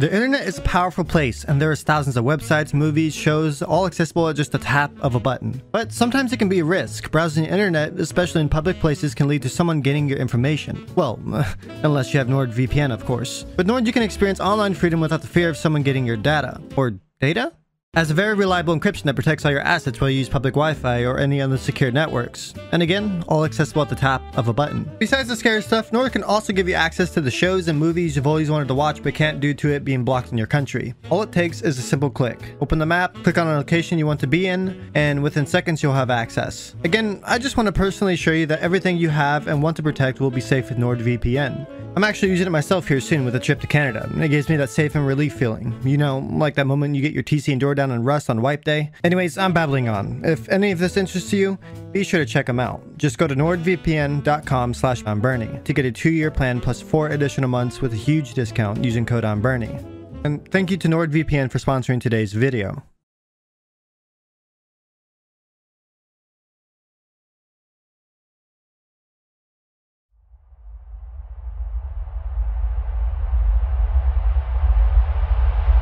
The internet is a powerful place, and there's thousands of websites, movies, shows, all accessible at just a tap of a button. But sometimes it can be a risk. Browsing the internet, especially in public places, can lead to someone getting your information. Well, unless you have NordVPN, of course. With Nord, you can experience online freedom without the fear of someone getting your data. Or data? Has a very reliable encryption that protects all your assets while you use public Wi-Fi or any other secure networks. And again, all accessible at the tap of a button. Besides the scary stuff, Nord can also give you access to the shows and movies you've always wanted to watch but can't due to it being blocked in your country. All it takes is a simple click. Open the map, click on a location you want to be in, and within seconds you'll have access. Again, I just want to personally assure you that everything you have and want to protect will be safe with NordVPN. I'm actually using it myself here soon with a trip to Canada, and it gives me that safe and relief feeling. You know, like that moment you get your TC and door down in Rust on wipe day. Anyways, I'm babbling on. If any of this interests you, be sure to check them out. Just go to nordvpn.com slash imberne to get a two-year plan plus four additional months with a huge discount using code imberne. And thank you to NordVPN for sponsoring today's video.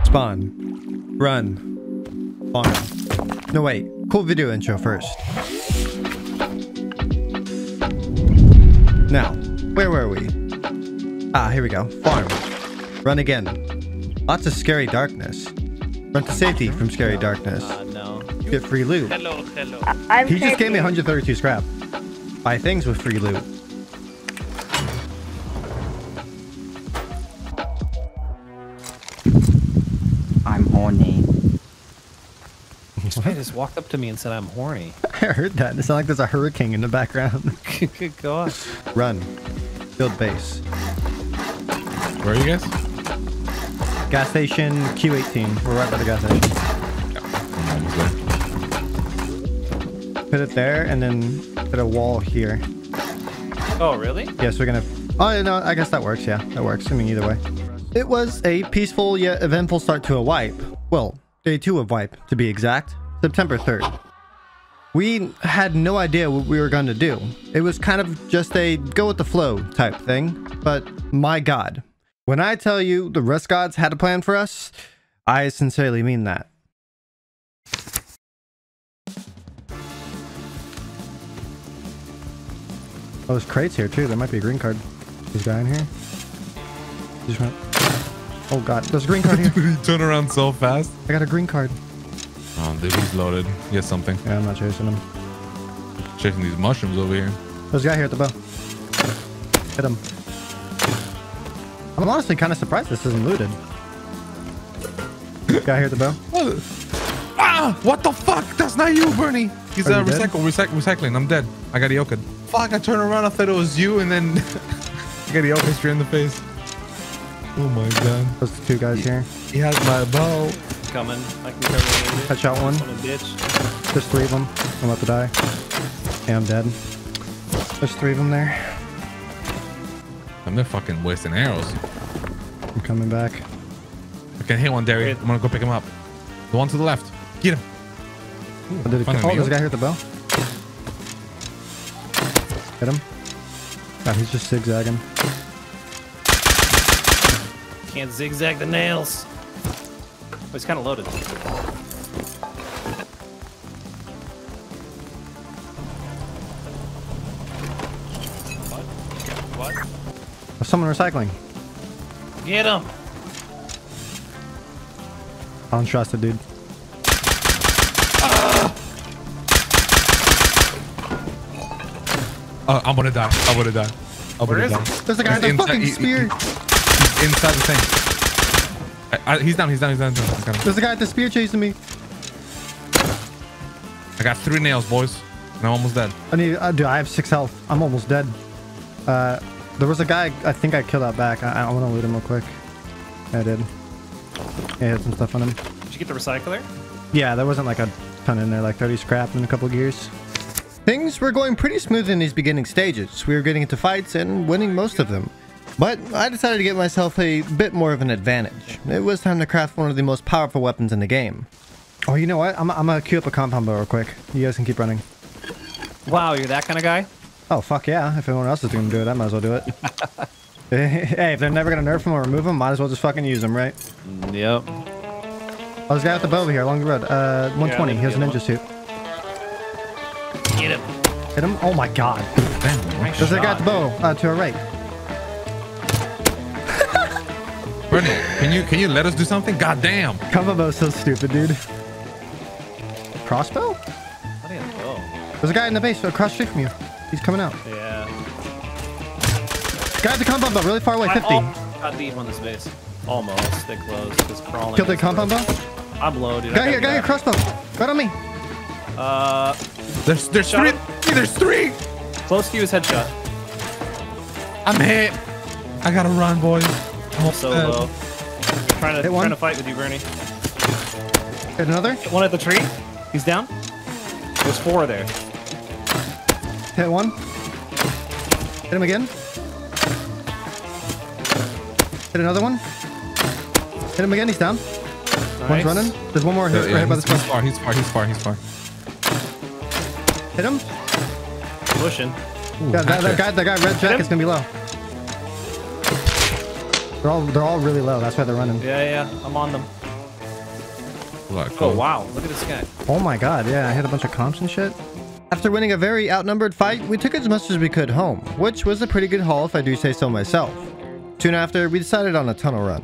Spawn. Run. Spawn. No, wait. Cool video intro first. Now, where were we? Ah, here we go. Farm. Run again. Lots of scary darkness. Run to safety from scary darkness. Uh, no. Get free loot. Hello, hello. I'm He just gave me 132 scrap. Buy things with free loot. I'm horny. This guy just walked up to me and said I'm horny. I heard that. It sounded like there's a hurricane in the background. Good God. Run. Build base. Where are you guys? Gas station Q18. We're right by the gas station. I'm almost there. Put it there and then put a wall here. Oh, really? Yes, we're gonna. Oh, no, I guess that works. Yeah, that works. I mean, either way. It was a peaceful yet eventful start to a wipe. Well, day two of wipe, to be exact. September 3rd. We had no idea what we were going to do. It was kind of just a go with the flow type thing. But my god, when I tell you the Rust gods had a plan for us, I sincerely mean that. Oh, there's crates here too. There might be a green card. Is guy in here? Just went. Oh god, there's a green card here. he turned around so fast. I got a green card. Oh, dude, he's loaded. He has something. Yeah, I'm not chasing him. Chasing these mushrooms over here. There's a guy here at the bow. Hit him. I'm honestly kind of surprised this isn't looted. guy here at the bow. What? Ah! What the fuck? That's not you, Bernie. He's uh, recycle, recycle, recycling. I'm dead. I got yoked. Fuck! I turned around. I thought it was you, and then I got yoked straight in the face. Oh my god. There's two guys here. He has my bow. Coming. I can cover it. Headshot one. What a bitch. There's three of them. I'm about to die. Yeah, I'm dead. There's three of them there. I'm they're fucking wasting arrows. I'm coming back. I can hit one, Derry. Wait. I'm gonna go pick him up. The one to the left. Get him. Oh, did it, oh there's a guy here at the bow. Hit him. God, he's just zigzagging. Can't zigzag the nails. Oh, he's kind of loaded. What? What? Someone recycling. Get him! I don't trust it, dude. Oh, I'm gonna die. I'm gonna die. I'm Where gonna is die. he? There's a guy with He's a fucking inside- he- spear. He's inside the thing. I, I, he's down. He's down. He's down. He's down. I'm. There's a guy with the spear chasing me. I got three nails, boys. And I'm almost dead. I need, uh, dude, I have six health. I'm almost dead. Uh, there was a guy, I think I killed out back. I, I want to loot him real quick. Yeah, I did. Yeah, I had some stuff on him. Did you get the recycler? Yeah, there wasn't like a ton in there, like 30 scrap and a couple gears. Things were going pretty smooth in these beginning stages. We were getting into fights and winning most of them. But I decided to give myself a bit more of an advantage. It was time to craft one of the most powerful weapons in the game. Oh, you know what? I'm, I'm gonna queue up a compound bow real quick. You guys can keep running. Wow, you're that kind of guy? Oh, fuck yeah. If anyone else is gonna do it, I might as well do it. hey, if they're never gonna nerf him or remove him, might as well just fucking use him, right? Yep. Oh, there's a guy with the bow over here along the road. Uh, 120. Yeah, he has a yeah, ninja suit. Get him. Hit him. Oh my god. Damn. Nice There's a guy shot. with the bow uh, to our right. Bernie, can you can you let us do something? God damn. Combo so stupid, dude. Crossbow? How do you go? There's a guy in the base across the street from you. He's coming out. Yeah. Guy at the compound bow, really far away, I 50. al- got deep on this base. Almost. They closed. Just crawling. Killed the against compound bow. I'm low, dude. I Guy gotta here, be guy here, crossbow. Right on me. Uh, There's there's Shot three. There's three. close to you is headshot. I'm hit. I gotta run, boys. I'm So dead. Uh, low. Trying to Hit one. trying to fight with you, Bernie. Hit another. One at the tree. He's down. There's four there. Hit one. Hit him again. Hit another one. Hit him again, he's down. One's running. There's one more Yeah, here, yeah, right here by he's, this he's far. He's far. He's far. He's far. Hit him. Pushing. Yeah, that, that guy, that guy, red him. jacket's gonna be low. They're all, they're all really low. That's why they're running. Yeah, yeah. I'm on them. Look, Oh wow! Look at this guy. Oh my god, yeah, I hit a bunch of comps and shit. After winning a very outnumbered fight, we took as much as we could home, which was a pretty good haul if I do say so myself. Soon after, we decided on a tunnel run.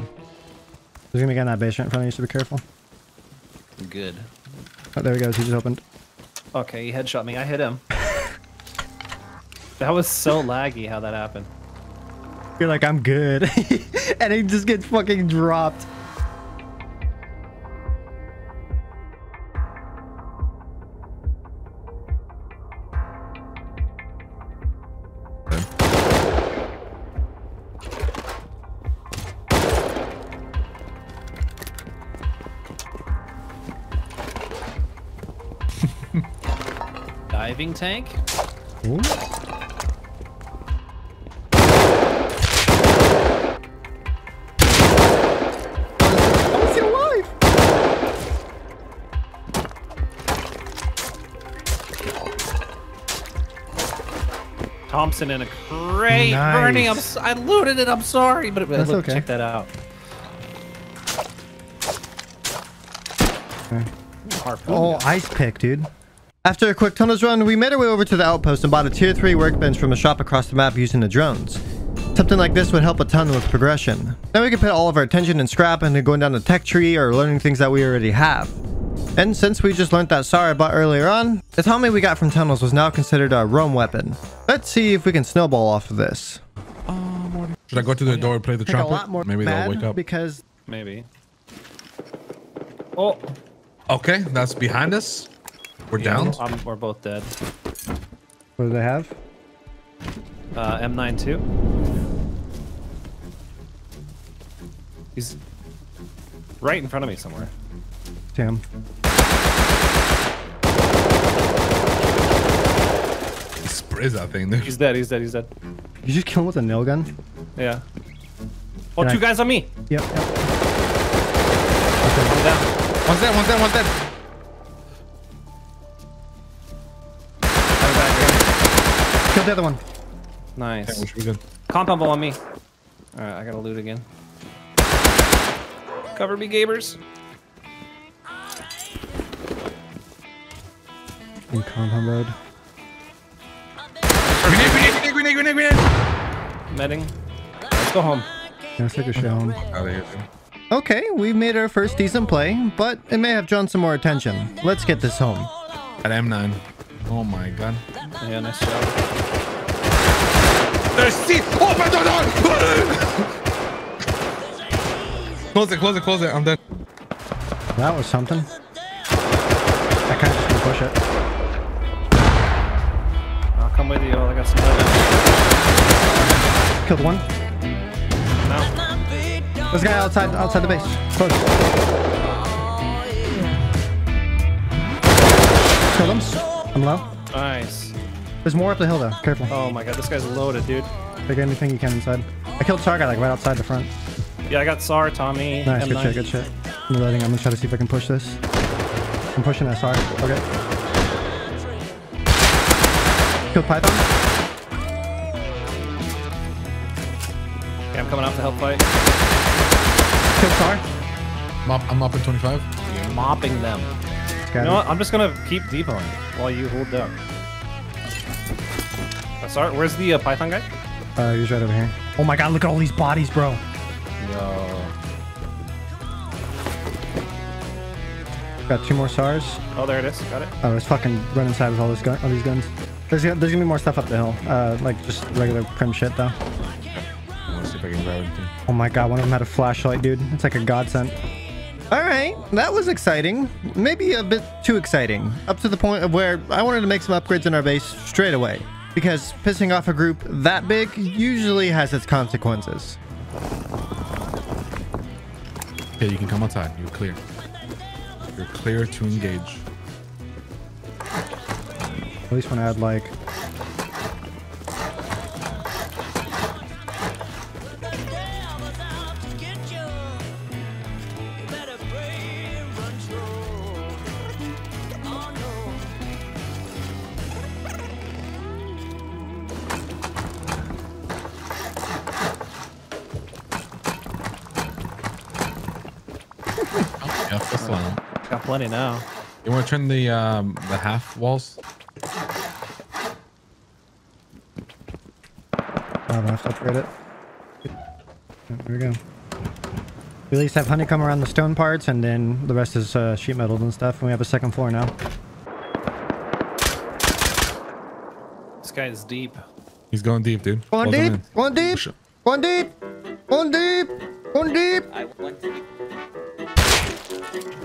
There's gonna be a guy in that basement in front of you, so be careful. Good. Oh, there he goes, he just opened. Okay, he headshot me. I hit him. that was so laggy how that happened. You're like, I'm good. and he just gets fucking dropped. Diving tank. Ooh. Thompson in a crate. Nice. Bernie, I'm, I looted it. I'm sorry, but That's look, okay. check that out. Okay. Oh, ice pick, dude. After a quick tunnels run, we made our way over to the outpost and bought a tier 3 workbench from a shop across the map using the drones. Something like this would help a ton with progression. Now we can put all of our attention and scrap into going down the tech tree or learning things that we already have. And since we just learned that SAR I bought earlier on, the Tommy we got from tunnels was now considered a roam weapon. Let's see if we can snowball off of this. Should I go to the door and play the Take a trumpet? lot more Maybe they'll wake up. because Maybe. Oh, Okay, that's behind us. We're down. I'm, we're both dead. what do they have? Uh, M92. He's right in front of me somewhere. Damn. He sprays that thing, dude. He's dead. He's dead. He's dead. You just kill him with a nail gun? Yeah. Oh, Can I- guys on me. Yep. yep. I'm down. One's dead, one's dead, one's dead. I'm back Kill the other one. Nice. We should be good. Compound bow on me. All right, I gotta loot again. Cover me, Gabers. In compound road. Grenade, grenade, grenade, grenade, grenade, grenade. Medding. Let's go home. Yeah, let's take a shit home. Out of here, dude. Okay, we've made our first decent play, but it may have drawn some more attention. Let's get this home. At M9. Oh my god. Yeah, nice job. There's C. Open the oh door! Oh. close it, close it, close it. I'm dead. That was something. I kind of just push it. Come with you. I got some lead. Killed one. No. There's a guy outside outside the base. Close. Killed him. I'm low. Nice. There's more up the hill though. Careful. Oh my god, this guy's loaded, dude. Take anything you can inside. I killed Star guy like right outside the front. Yeah, I got SAR, Tommy. Nice, good M9. shit, good shit. I'm reloading. I'm gonna try to see if I can push this. I'm pushing SR. Okay. Killed Python. Okay, I'm coming out to help fight. Kill Sar. I'm up, I'm up in 25. You're mopping them. Got You know him. what? I'm just gonna keep depoting while you hold down. Uh, sorry, where's the uh, Python guy? Uh, he's right over here. Oh my god, look at all these bodies, bro. Yo. Got two more SARs. Oh, there it is. Got it. Oh, let's fucking run inside with all this gun, all these guns. There's, gonna- there's gonna be more stuff up the hill. Uh, like just regular prim shit though. I want to see if I can grab anything. Oh my god, one of them had a flashlight, dude. It's like a godsend. All right, that was exciting. Maybe a bit too exciting. Up to the point of where I wanted to make some upgrades in our base straight away. Because pissing off a group that big usually has its consequences. Okay, you can come outside. You're clear. You're clear to engage. At least when I had like... Oh, yeah, that's the one. Got plenty now. You want to turn the um the half walls? Oh, I have to upgrade it. There we go. We at least have honeycomb around the stone parts, and then the rest is uh, sheet metal and stuff. And we have a second floor now. This guy is deep. He's going deep, dude. Going Close him deep, in. going deep, Push it. going deep, going deep, going deep. I want to.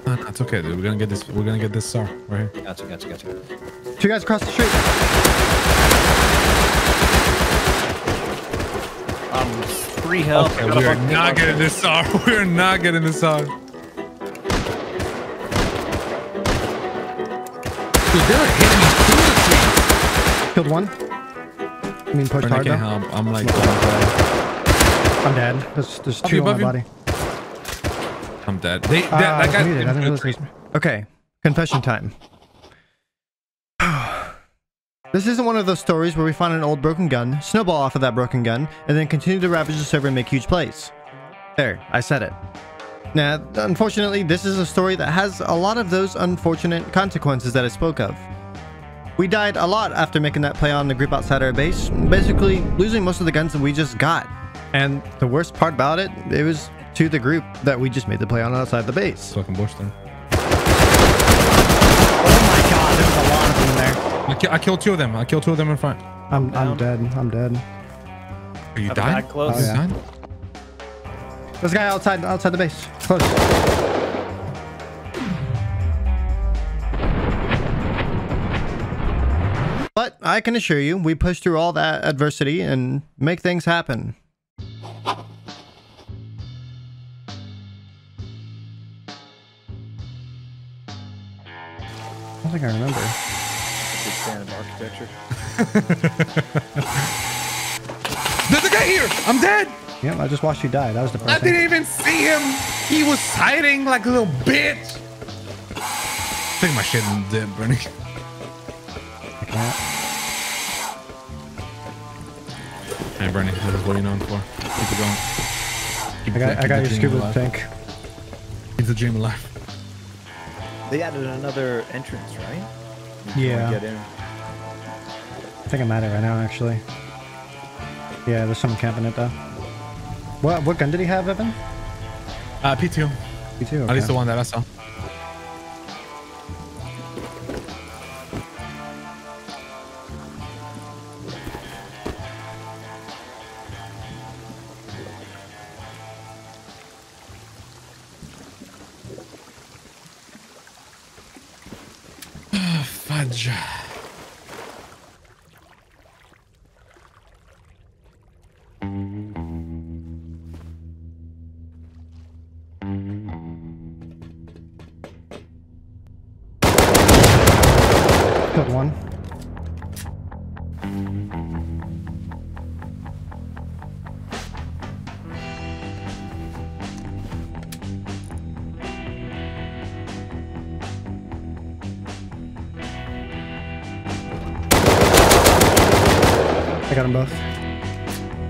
No, no, okay, dude. We're gonna get this. We're gonna get this SAR right here. Gotcha, gotcha, gotcha. Two guys across the street. Um, free health. Okay, we are not getting this SAR. We are not getting this SAR. Dude, they're hitting me through the trees. Killed one. I mean, pushed Brandon, I hard though. can't help. I'm like, uh, I'm dead. There's, there's two on my you. body. I'm dead. They, that, Ah, that I guy. I didn't realize- Okay, confession time. This isn't one of those stories where we find an old broken gun, snowball off of that broken gun, and then continue to ravage the server and make huge plays. There, I said it. Now, unfortunately, this is a story that has a lot of those unfortunate consequences that I spoke of. We died a lot after making that play on the group outside our base, basically losing most of the guns that we just got. And the worst part about it, it was to the group that we just made the play on outside the base. Fucking bush there. Oh my god, there's a lot of them there. I, ki- I killed two of them. I killed two of them in front. I'm, I'm dead. I'm dead. Are you Got dying? back close. Oh, yeah. Done? There's a guy outside outside the base. Close. But I can assure you, we push through all that adversity and make things happen. I don't think I remember. Big fan of architecture. There's a guy here. I'm dead. Yep, I just watched you die. That was the first I depressing. didn't even see him. He was hiding like a little bitch. Take my shit and dip, Bernie. I can't. Hey, Bernie, this is what you're known for. Keep it going. Keep, I got, keep I got your scuba alive. tank. Keep the dream alive. They added another entrance, right? You Yeah. Wanna Get in. I think I'm at it right now, actually. Yeah, there's someone camping it though. What what gun did he have, Evan? Uh, P2. Me too. At least the one that I saw.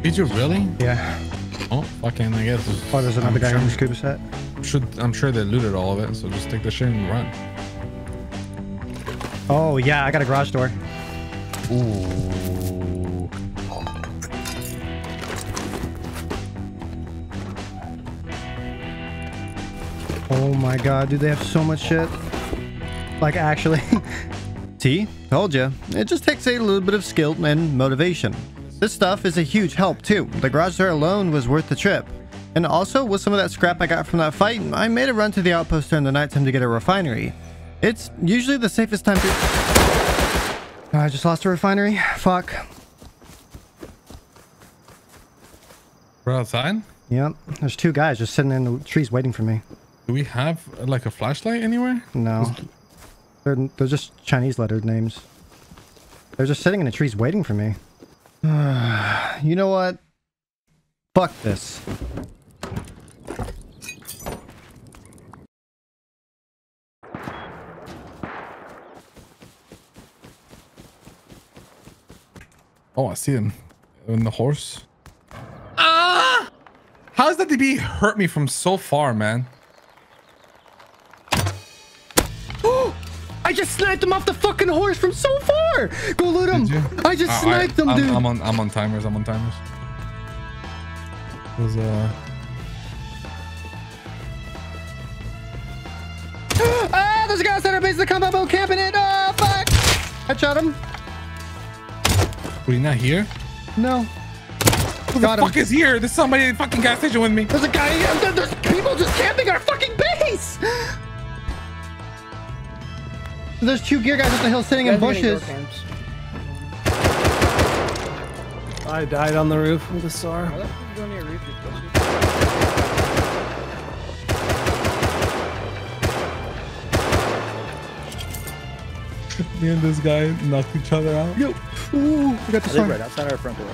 Did you really? Yeah. Oh, fucking, I guess. Oh, there's another I'm guy sure, in the scuba set. Should, I'm sure they looted all of it, so just take the shit and run. Oh, yeah, I got a garage door. Ooh. Oh my god, dude, they have so much shit. Like, actually. See? Told ya. It just takes a little bit of skill and motivation. This stuff is a huge help, too. The garage door alone was worth the trip. And also, with some of that scrap I got from that fight, I made a run to the outpost during the nighttime to get a refinery. It's usually the safest time to... Oh, I just lost a refinery? Fuck. We're outside? Yep. There's two guys just sitting in the trees waiting for me. Do we have like a flashlight anywhere? No. They're, they're just Chinese lettered names. They're just sitting in the trees waiting for me. you know what? Fuck this. Oh, I see him. In the horse. Ah! How's that DB hurt me from so far, man? I just sniped him off the fucking horse from so far! Go loot him! I just I- sniped him, I'm, dude! I'm on, I'm on timers. I'm on timers. Was uh. ah, there's a guy outside our base in the combat boat camping it! Oh, fuck! I shot him. Were you not here? No. Who Got the him. fuck is here? There's somebody at the fucking gas station with me. There's a guy. There's people just camping our fucking base. There's two gear guys up the hill sitting in bushes. I died on the roof with a SAR. Me and this guy knocked each other out. Yo, ooh, we got the I live right outside our front door.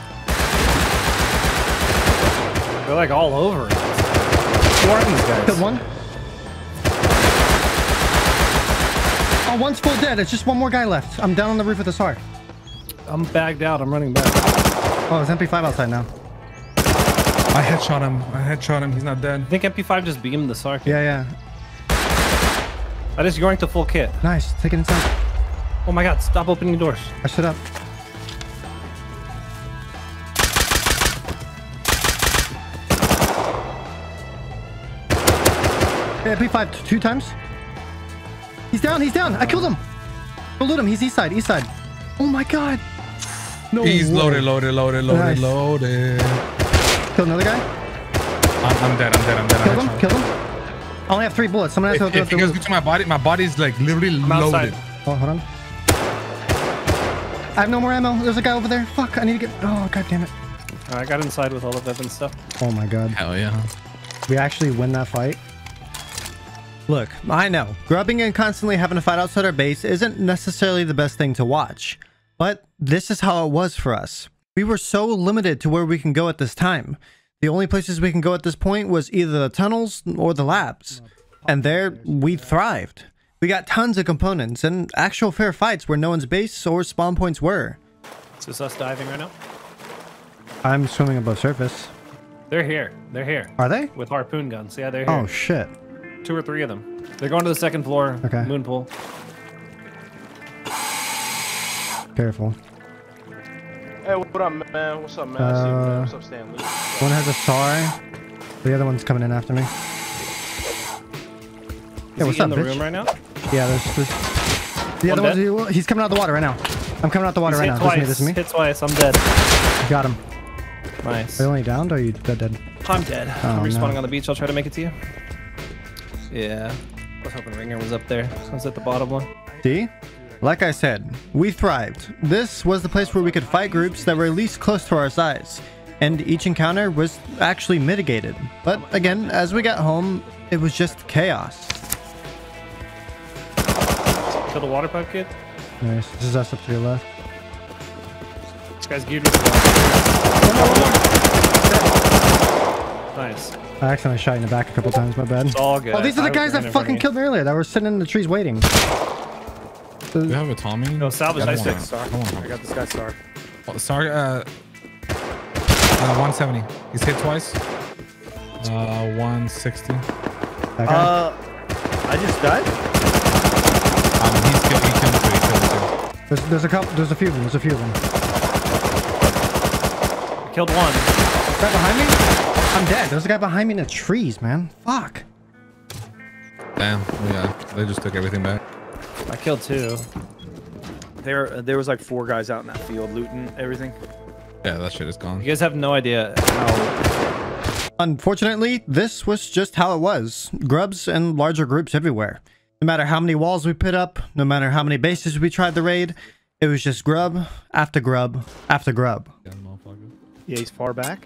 They're like all over us. Who are these guys? Killed one. Oh, one's full dead. It's just one more guy left. I'm down on the roof with the SAR. I'm bagged out. I'm running back. Oh, it's MP5 outside now. I headshot him. I headshot him. He's not dead. I think MP5 just beamed the SAR. Yeah, yeah. I just yoinked a full kit. Nice. Take it inside. Oh my god, stop opening doors. I shut up. Yeah, MP5 two times. He's down. He's down. I killed him. Go loot him. He's east side. East side. Oh my god. No. He's way. loaded, loaded, loaded, loaded, Nice. loaded. Killed another guy. I'm, I'm dead. I'm dead. I'm dead. I Killed him. headshot Killed him. I only have three bullets. Someone has If, to if you guys get to my body, my body's like literally I'm outside. loaded. Oh, hold on. I have no more ammo. There's a guy over there. Fuck. I need to get. Oh, god damn it. I got inside with all the weapon stuff. Oh my god. Hell yeah. We actually win that fight. Look, I know, grubbing and constantly having to fight outside our base isn't necessarily the best thing to watch, but this is how it was for us. We were so limited to where we can go at this time. The only places we can go at this point was either the tunnels or the labs. And there, we thrived. We got tons of components and actual fair fights where no one's base or spawn points were. Is this us diving right now? I'm swimming above surface. They're here. They're here. Are they? With harpoon guns. Yeah, they're oh, here. Oh shit. Two or three of them. They're going to the second floor. Okay. Moon pool. Careful. Hey, what up, man? What's up, man? I see you, Uh. What's up, Stanley? One has a SAR. The other one's coming in after me. Is Yeah, what's up, in the bitch? room right now? Yeah, there's, there's the other One one's he's coming out of the water right now. I'm coming out the water He's right now. twice. This is me. This is me. Hit twice. I'm dead. Got him. Nice. Are you only downed or are you dead dead? I'm dead. Oh, I'm no. respawning on the beach. I'll try to make it to you. Yeah. I was hoping Ringer was up there. I was at the bottom one. See? Like I said, we thrived. This was the place where we could fight groups that were at least close to our size. And each encounter was actually mitigated. But again, as we got home, it was just chaos. Kill the water pipe kid. Nice. This is us up to your left. This guy's geared with the Nice. I accidentally shot you in the back a couple times, my bad. It's all good. Oh, these are the I guys that in front of fucking killed me earlier that were sitting in the trees waiting. Do you have a Tommy? No, salvage I ice don't pick. want- I don't I got this guy star. Oh, sorry, uh, uh, 170. He's hit twice. Uh, 160. Um, That guy? Uh, I just died. Um, he's kill- he killed me too. He killed me too. there's, there's a couple. There's a few of them. There's a few of them. Killed one. Guy behind me? I'm dead. There's a guy behind me in the trees, man. Fuck. Damn. Oh yeah. They just took everything back. I killed two. There, there was like four guys out in that field looting everything. Yeah, that shit is gone. You guys have no idea how. Unfortunately, this was just how it was. Grubs and larger groups everywhere. No matter how many walls we put up, no matter how many bases we tried to raid, it was just grub after grub after grub. Yeah. Yeah, he's far back.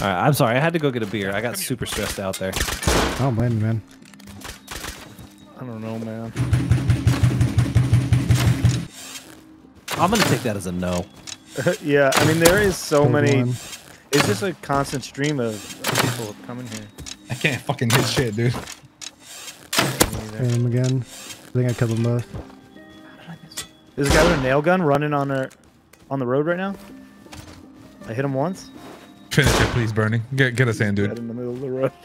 All right, I'm sorry. I had to go get a beer. I got super stressed out there. Oh man, man. I don't know, man. I'm gonna take that as a no. yeah, I mean there is so Hold many. on. It's just a constant stream of people coming here. I can't fucking hit shit, dude. Hit him again. I think I killed them both. There's a guy with a nail gun running on our, on the road right now. I hit him once. Finish it, please, Bernie. Get get us in, Dead dude. in the middle of the road.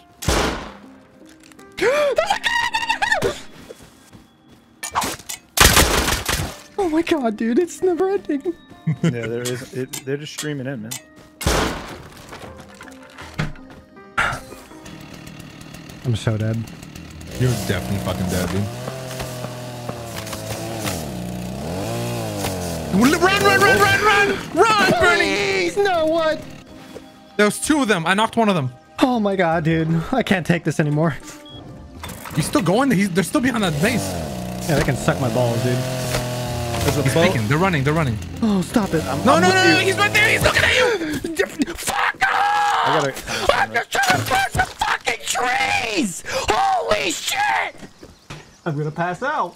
Oh my god, dude, it's never ending. yeah, there is. It, they're just streaming in, man. I'm so dead. You're definitely fucking dead, dude. Run, run, run, run, run! Run, Bernie! No, what? There was two of them. I knocked one of them. Oh my god, dude. I can't take this anymore. He's still going. He's, they're still behind that base. Yeah, they can suck my balls, dude. There's a He's boat. peeking. They're running. They're running. Oh, stop it. No, I'm no, with no, no. He's right there. He's looking at you. Fuck I off! gotta. I'm just trying to plant some fucking trees! Holy shit! I'm gonna pass out.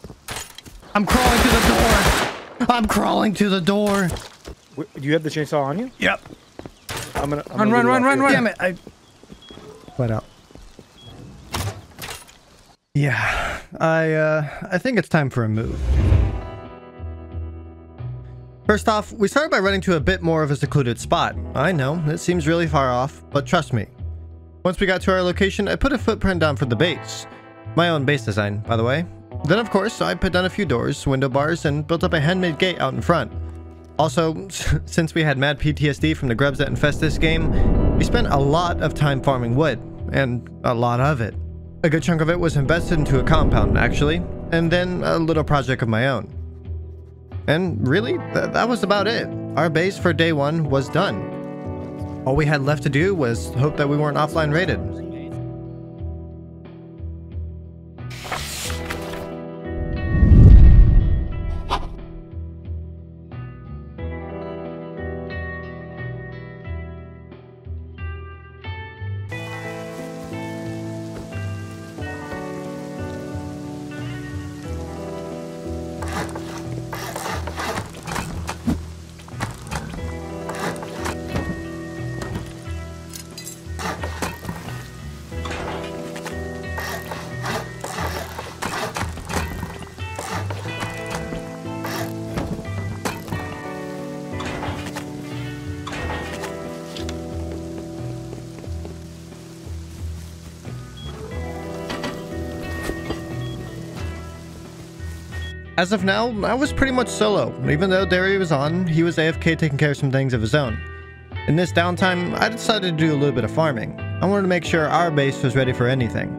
I'm crawling to the door. I'm crawling to the door. Do you have the chainsaw on you? Yep. I'm gonna. I'm Run, gonna run, leave it run, run. Damn it, I... Let out. Yeah, I, uh, I think it's time for a move. First off, we started by running to a bit more of a secluded spot. I know, it seems really far off, but trust me. Once we got to our location, I put a footprint down for the base. My own base design, by the way. Then, of course, I put down a few doors, window bars, and built up a handmade gate out in front. Also, since we had mad PTSD from the grubs that infest this game, we spent a lot of time farming wood, and a lot of it. A good chunk of it was invested into a compound, actually, and then a little project of my own. And really, th- that was about it. Our base for day one was done. All we had left to do was hope that we weren't offline rated. As of now, I was pretty much solo. Even though Derry was on, he was AFK taking care of some things of his own. In this downtime, I decided to do a little bit of farming. I wanted to make sure our base was ready for anything.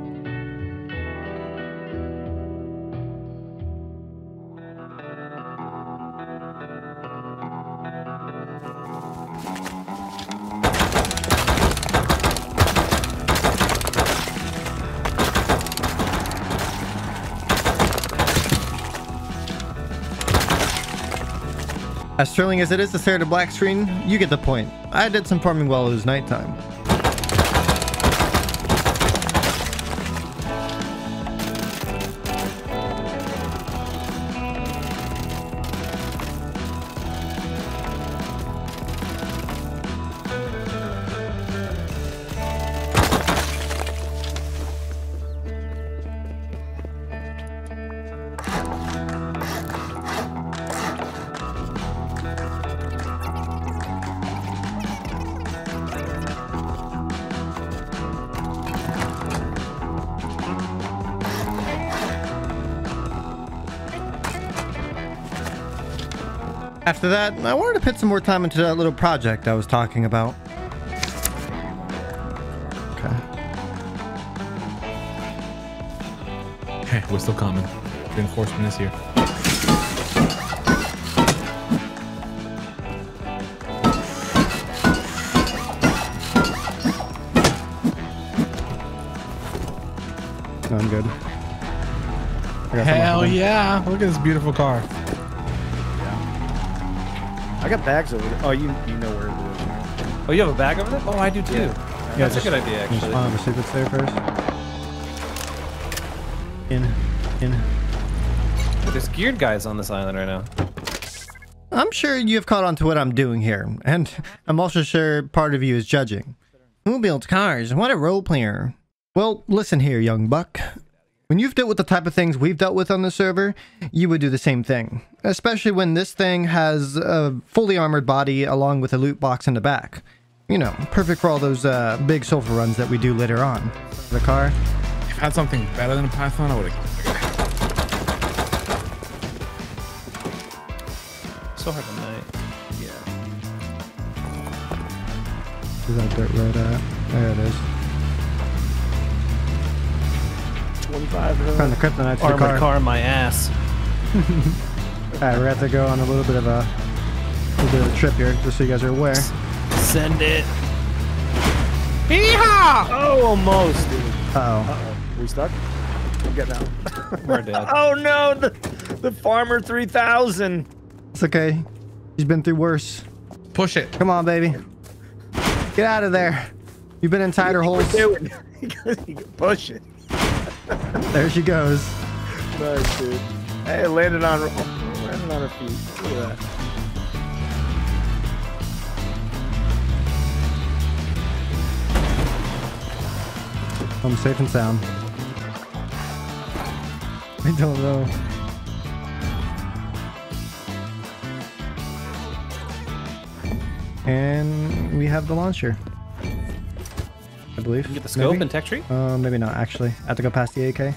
As thrilling as it is to stare at a black screen, you get the point. I did some farming while it was nighttime. After that, I wanted to put some more time into that little project I was talking about. Okay. Hey, we're still coming. Reinforcement is here. No, I'm good. I Hell yeah! Look at this beautiful car. I got bags over there. Oh, you you know where it is. right? Oh, you have a bag over there? Oh, I do too. Yeah, That's just- a good idea, actually. Just actually. find the secrets there first. In, in. There's geared guys on this island right now. I'm sure you have caught on to what I'm doing here, and I'm also sure part of you is judging. Who builds cars? What a role player. Well, listen here, young buck. When you've dealt with the type of things we've dealt with on the server, you would do the same thing. Especially when this thing has a fully armored body along with a loot box in the back. You know, perfect for all those uh, big sulfur runs that we do later on. The car? If I had something better than a Python, I would have. So hard tonight. Yeah. Is that dirt road at? There it is. 25. uh, Found the kryptonite to the Armored car. car in my ass. Alright, we're gonna have to go on a little bit of a, little bit of a trip here, just so you guys are aware. Send it. Oh, almost, dude. Uh oh. Uh-oh. We stuck? I'm getting out. We're dead. oh no, the the farmer 3000. It's okay. He's been through worse. Push it. Come on, baby. Get out of there. You've been in tighter holes. Dude, he can push it. There she goes. Nice, dude. Hey, landed on landed on her feet. Look at that. I'm safe and sound. I don't know. And we have the launcher. I believe. You get the scope Maybe? and tech tree? Uh, maybe not actually. I have to go past the AK.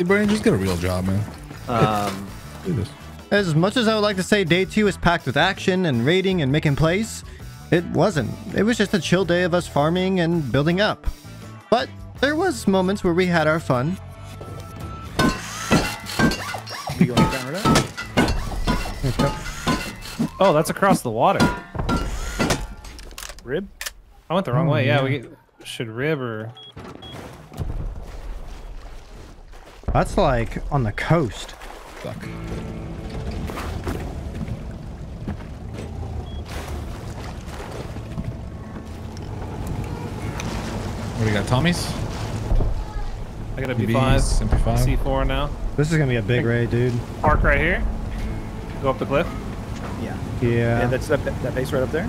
Hey, Brian, just get a real job, man. Um, Do this. As much as I would like to say day two is packed with action and raiding and making plays, it wasn't. It was just a chill day of us farming and building up. But there was moments where we had our fun. You going to counter that? oh, that's across the water. Rib? I went the wrong Oh, way. Yeah, yeah. we should rib or. That's like on the coast. Fuck. What do you got, Tommy's? I got a BBs, B5, MP5. C4 now. This is gonna be a big raid, dude. Park right here. Go up the cliff. Yeah. Yeah. Yeah, that's that, that base right up there.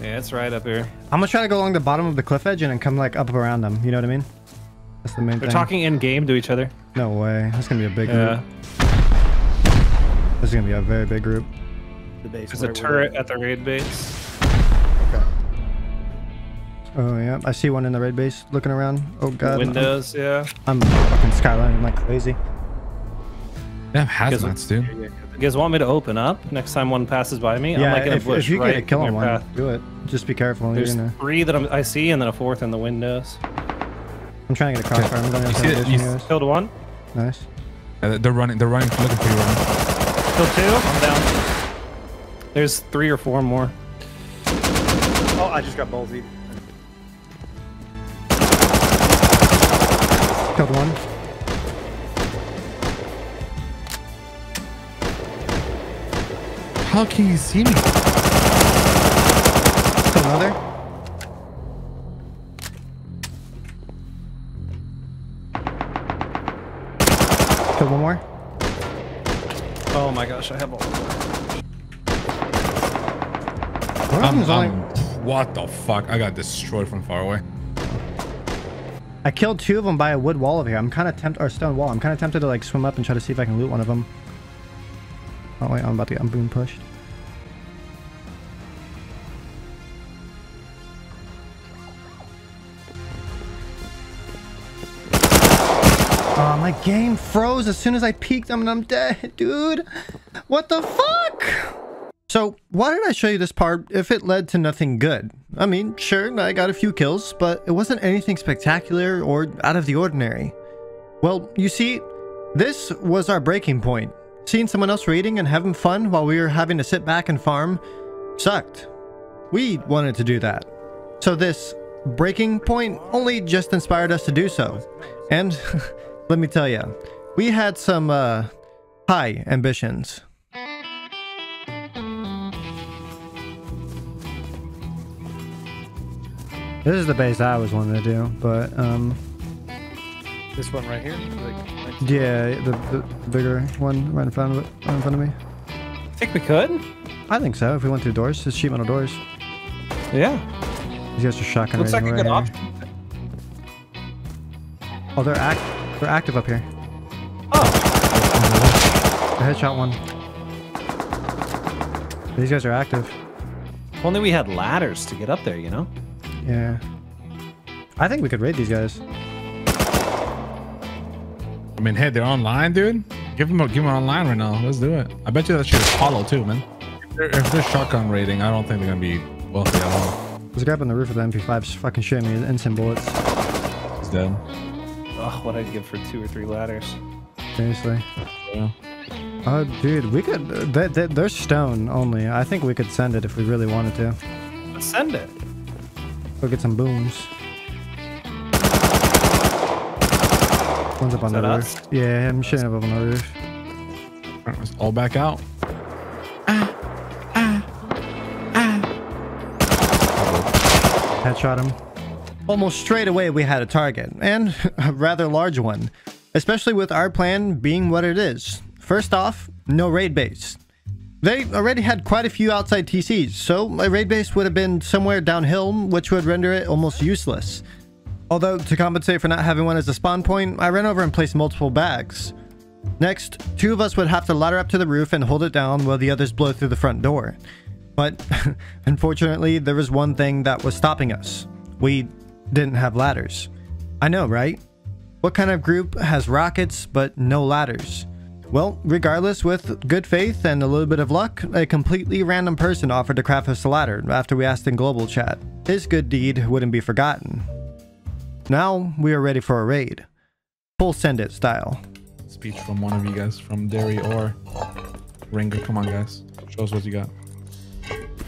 Yeah, it's right up here. I'm gonna try to go along the bottom of the cliff edge and then come like up around them. You know what I mean? That's the main They're thing. talking in game to each other. No way. That's gonna be a big Yeah. group. This is gonna be a very big group. The base. There's a turret at the raid base. Okay. Oh yeah, I see one in the raid base looking around. Oh god. I'm- Windows, yeah. I'm, fucking skylining like crazy. They have Because- hazmats, dude. You guys want me to open up next time one passes by me? yeah, I'm like in a if, bush if you right get a kill on one, path. do it. Just be careful. There's gonna, three that I'm, I see, and then a fourth in the windows. I'm trying to get a crossfire. I'm going You to see it? vision You- anyways. Killed one. Nice. Uh, they're running. They're running. Looking for you, Ryan. Killed two. I'm down. There's three or four more. Oh, I just got ballsy. Killed one. How can you see me? Killed another. Killed one more. Oh my gosh, I have all. One of I'm, only- I'm- what the fuck? I got destroyed from far away. I killed two of them by a wood wall over here. I'm kind of tempted, or stone wall. I'm kind of tempted to like swim up and try to see if I can loot one of them. Oh wait, I'm about to get I'm boom pushed. Oh, my game froze as soon as I peeked them and I'm dead, dude. What the fuck? So, why did I show you this part if it led to nothing good? I mean, sure, I got a few kills, but it wasn't anything spectacular or out of the ordinary. Well, you see, this was our breaking point. Seeing someone else raiding and having fun while we were having to sit back and farm sucked. We wanted to do that. So this breaking point only just inspired us to do so. And let me tell you, we had some uh, high ambitions. This is the base I was wanting to do, but um, This one right here. Like, right yeah, the, the bigger one right in front of it, right in front of me. Think we could? I think so. If we went through doors, it's sheet metal doors. Yeah. These guys are shotgun Looks like a good here. option. Oh, they're act they're active up here. Oh, The headshot one. These guys are active. if only we had ladders to get up there, you know? Yeah. I think we could raid these guys. I mean, hey, they're online, dude. Give them, a, give them online right now. Let's do it. I bet you that shit is hollow too, man. If they're, if they're shotgun raiding, I don't think they're gonna be wealthy at all. There's a guy up on the roof with the MP5's fucking shooting me with instant bullets. He's dead. Oh, what I'd give for two or three ladders. Seriously. Yeah. Oh, dude, we could. They, they, they're stone only. I think we could send it if we really wanted to. Let's send it. Go get some booms. One's up on Is the roof. us? Yeah, I'm shooting up on the roof. Alright, Let's all back out. Headshot him. Almost straight away, we had a target, and a rather large one, especially with our plan being what it is. First off, no raid base. They already had quite a few outside TCs, so a raid base would have been somewhere downhill, which would render it almost useless. Although, to compensate for not having one as a spawn point, I ran over and placed multiple bags. Next, two of us would have to ladder up to the roof and hold it down while the others blow through the front door. But unfortunately, there was one thing that was stopping us. We didn't have ladders. I know, right? What kind of group has rockets but no ladders? Well, regardless, with good faith and a little bit of luck, a completely random person offered to craft us a ladder after we asked in global chat. His good deed wouldn't be forgotten. Now we are ready for a raid. Full send it style. Speech from one of you guys, from Derry or Ringer. Come on, guys. Show us what you got.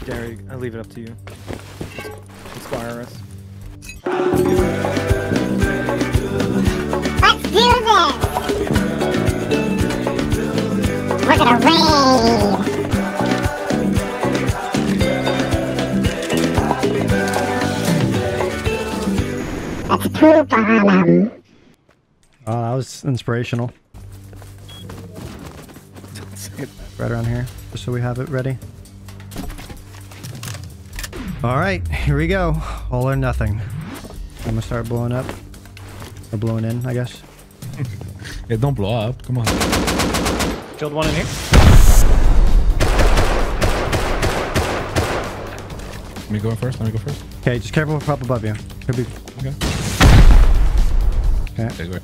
Gary, I leave it up to you. Inspire us. Let's do this! We're gonna raid! Let's poop. Oh, that was inspirational. Right around here, just so we have it ready. All right, here we go. All or nothing. I'm gonna start blowing up. Or blowing in, I guess. Yeah, don't blow up. Come on. Killed one in here. Let me go first. Let me go first. Okay, just careful for up above you. Could be. Okay. Okay. Okay, go.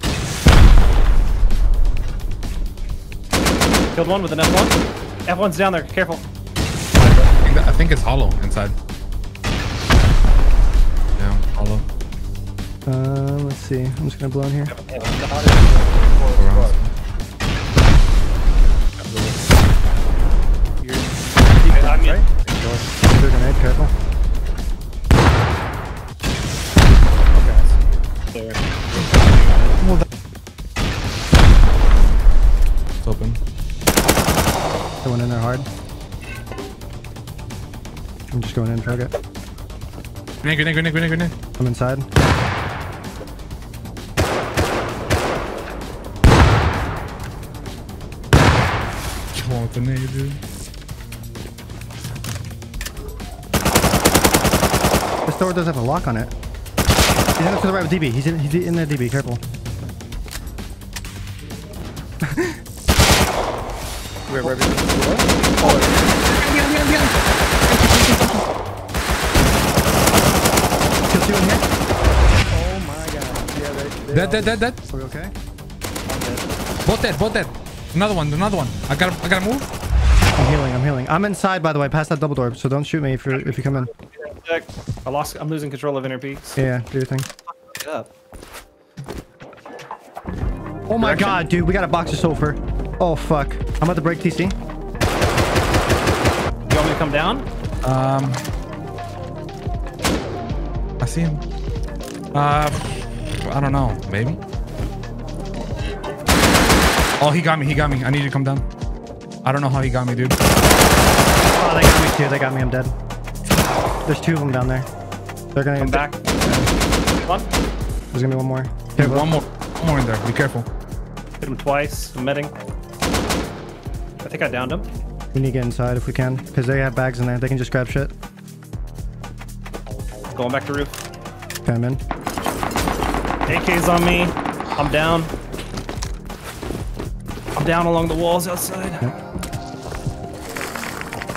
Killed one with an F1. F1's down there. Careful. I think, that, I think it's hollow inside. Yeah, hollow. Uh, let's see. I'm just gonna blow in here. Around. I'm in. They're grenade, careful. Hard. I'm just going in, fuck it. Grenade, grenade, grenade, grenade, grenade. I'm inside. Come on with the nade, dude. This door does have a lock on it. He's in to the right with DB. He's in, he's in there, DB. Careful. Where, where, where, Kill two in here. Oh my god. Yeah, they, they Dead, dead, dead, dead. Are we okay? I'm dead. Both dead, both dead. Another one, another one. I gotta, I gotta move. I'm healing. I'm healing. I'm inside, by the way, past that double door. So don't shoot me if you if you come in. I lost. I'm losing control of inner peaks. Yeah, do your thing. Up. Oh my Direction. god, dude, we got a box of sulfur. Oh fuck. I'm about to break TC. You want me to come down? Um, I see him. Uh, I don't know. Maybe. Oh, he got me. He got me. I need you to come down. I don't know how he got me, dude. Oh, they got me too. They got me. I'm dead. There's two of them down there. They're gonna Come back. One. There's gonna be one more. There's one more, one more in there. Be careful. Hit him twice. I'm medding. I think I downed him. We need to get inside if we can, because they have bags in there. They can just grab shit. Going back to roof. Okay, I'm in. AK's on me. I'm down. I'm down along the walls outside.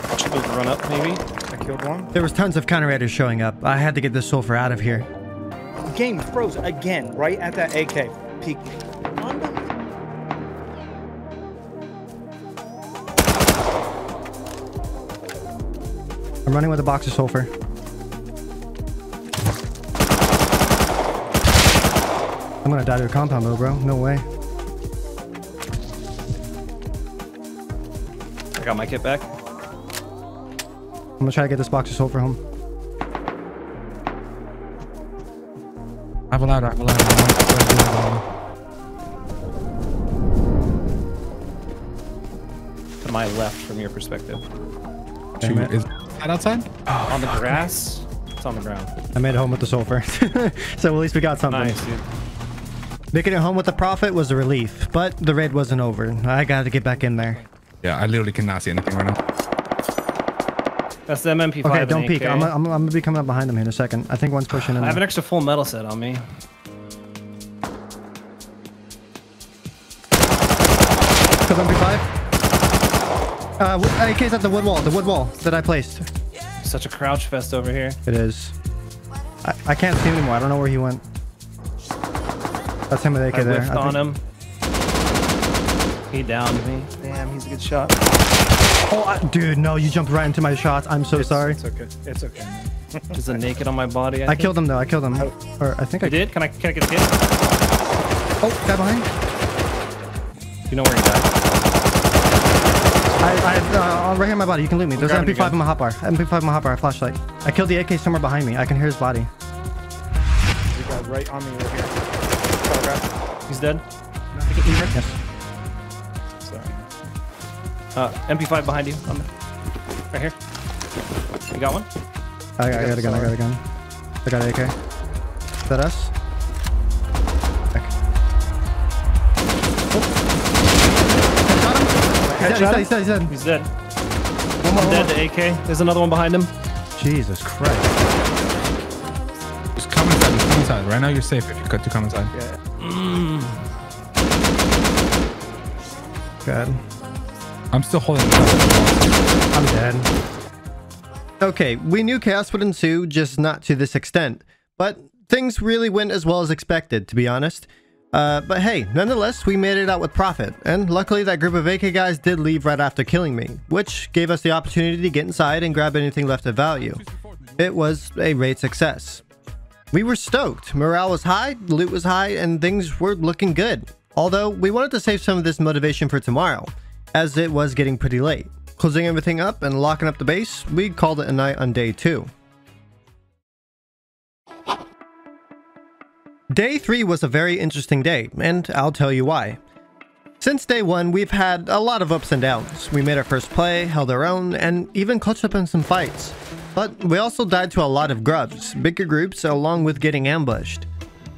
I should be able to run up, maybe. I killed one. There was tons of counter raiders showing up. I had to get this sulfur out of here. Game froze again, right at that AK. Peek. I'm running with a box of sulfur. I'm gonna die to a compound though, bro. No way. I got my kit back. I'm gonna try to get this box of sulfur home. I have a ladder. I have a ladder. I To my left from your perspective. might Damn shoot- that outside? on the grass? It's on the ground. I made it home with the sulfur. so at least we got something. Nice, dude. Making it home with a profit was a relief, but the raid wasn't over. I gotta get back in there. Yeah, I literally cannot see anything right now. That's the MMP5. Okay, don't peek. AK. I'm, I'm, I'm gonna be coming up behind him here in a second. I think one's pushing in. I have an extra full metal set on me. Kill MP5. Uh, w- AK's at the wood wall. The wood wall that I placed. Such a crouch fest over here. It is. I, I can't see him anymore. I don't know where he went. That's him with AK I there. whiffed I on think- him. He downed me. Damn, he's a good shot. Oh, I, dude, no, you jumped right into my shots. I'm so sorry. It's okay. It's okay. Just a naked on my body. I, I think. killed him though. I killed him. Or I think I did? Can I can I get a hit? Oh, guy behind. You know where he died. I, I, uh, right here in my body. You can loot me. There's an MP5 in my hotbar. MP5 in my hotbar. Flashlight. I killed the AK somewhere behind me. I can hear his body. You got right on me right here. Telegraph. He's dead. Yes. Sorry. Uh, MP5 behind you. On the, right here. You got one? I got, I got a gun. I got a gun. I got an AK. Is that us? Heck. He's dead, he's dead, he's dead, he's He's dead. dead. One more, I'm one dead more. to AK. There's another one behind him. Jesus Christ. Just come inside. Just come inside. Right now, you're safe if you cut to come inside. God. I'm still holding. I'm dead. Okay, we knew chaos would ensue, just not to this extent. But things really went as well as expected, to be honest. Uh, but hey, nonetheless, we made it out with profit, and luckily that group of AK guys did leave right after killing me, which gave us the opportunity to get inside and grab anything left of value. It was a raid success. We were stoked, morale was high, loot was high, and things were looking good. Although, we wanted to save some of this motivation for tomorrow, as it was getting pretty late. Closing everything up and locking up the base, we called it a night on day 2. Day 3 was a very interesting day, and I'll tell you why. Since day 1, we've had a lot of ups and downs. We made our first play, held our own, and even clutched up in some fights. But we also died to a lot of grubs, bigger groups, along with getting ambushed.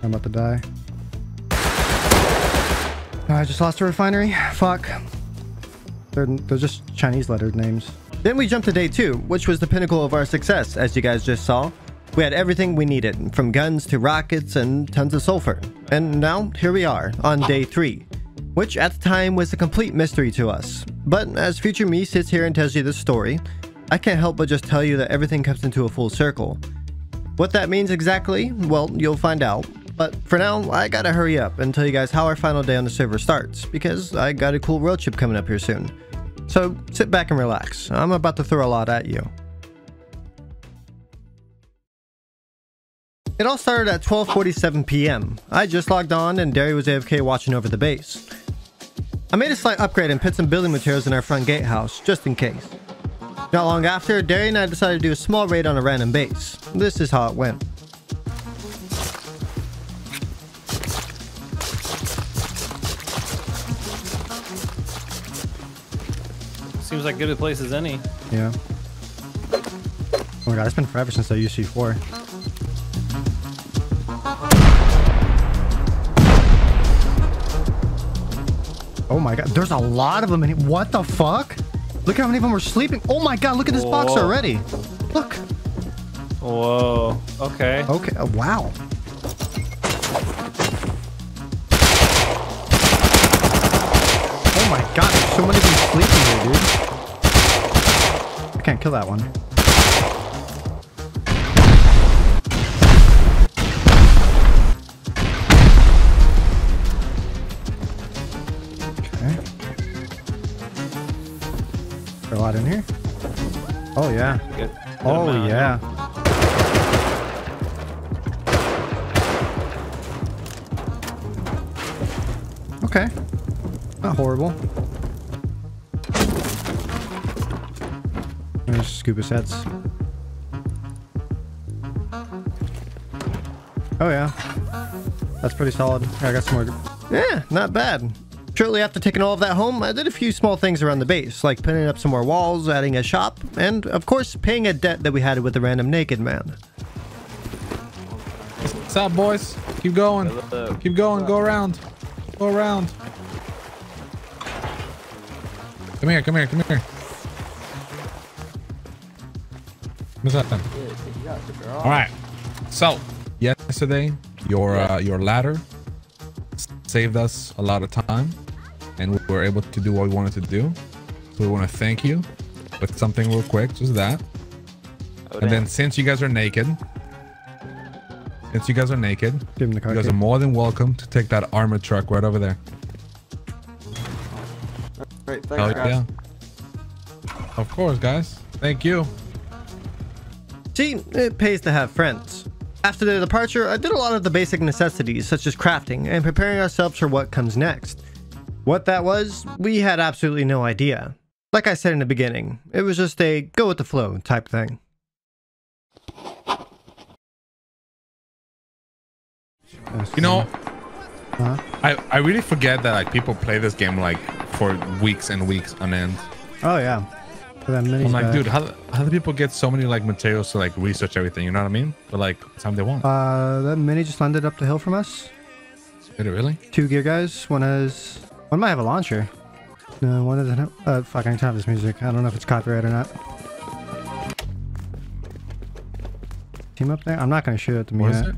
I'm about to die. I just lost a refinery. Fuck. They're, they're just Chinese lettered names. Then we jumped to day two, which was the pinnacle of our success, as you guys just saw. We had everything we needed, from guns to rockets and tons of sulfur. And now, here we are, on day three, which at the time was a complete mystery to us. But as future me sits here and tells you this story, I can't help but just tell you that everything comes into a full circle. What that means exactly, well, you'll find out But for now, I gotta hurry up and tell you guys how our final day on the server starts, because I got a cool road trip coming up here soon. So sit back and relax. I'm about to throw a lot at you. It all started at 12:47 p.m. I just logged on and Derry was AFK watching over the base. I made a slight upgrade and put some building materials in our front gatehouse, just in case. Not long after, Derry and I decided to do a small raid on a random base. This is how it went. Seems like good a place as any. Yeah. Oh my god, it's been forever since I used C4. Oh my god, there's a lot of them in here. What the fuck? Look how many of them are sleeping. Oh my god, look at this box already. Look. Whoa. Okay. Okay, uh, wow. Oh my god, there's so many of them sleeping here, dude. I can't kill that one. Okay. A lot in here? Oh yeah. Good. Good Oh amount. yeah. Okay. Not horrible. Scuba sets. Oh yeah. That's pretty solid. I got some more. Yeah, not bad. Shortly after taking all of that home, I did a few small things around the base, like putting up some more walls, adding a shop, and, of course, paying a debt that we had with the random naked man. What's up, boys? Keep going. Keep going. Go around. Go around. Come here. Come here. Come here. What's up then? All right. So yesterday, your uh, your ladder saved us a lot of time, and we were able to do what we wanted to do. So we want to thank you with something real quick, just that. Oh, And then since you guys are naked, since you guys are naked, Give him the you card. guys are more than welcome to take that armored truck right over there. Great, Hell thanks, guys. yeah. Of course, guys. Thank you. See, it pays to have friends. After their departure, I did a lot of the basic necessities, such as crafting and preparing ourselves for what comes next. What that was, we had absolutely no idea. Like I said in the beginning, it was just a go with the flow type thing. You know, Huh? I, I really forget that like people play this game like for weeks and weeks on end. Oh yeah. For that mini I'm like, guy. dude, how, how do people get so many like materials to like research everything? You know what I mean? But like, time they want. Uh, that mini just landed up the hill from us. Did it really? Two gear guys. One has. One might have a launcher. No, one doesn't have. Uh, fuck, I can turn off this music. I don't know if it's copyright or not. Team up there? I'm not gonna shoot at them What is yet. it?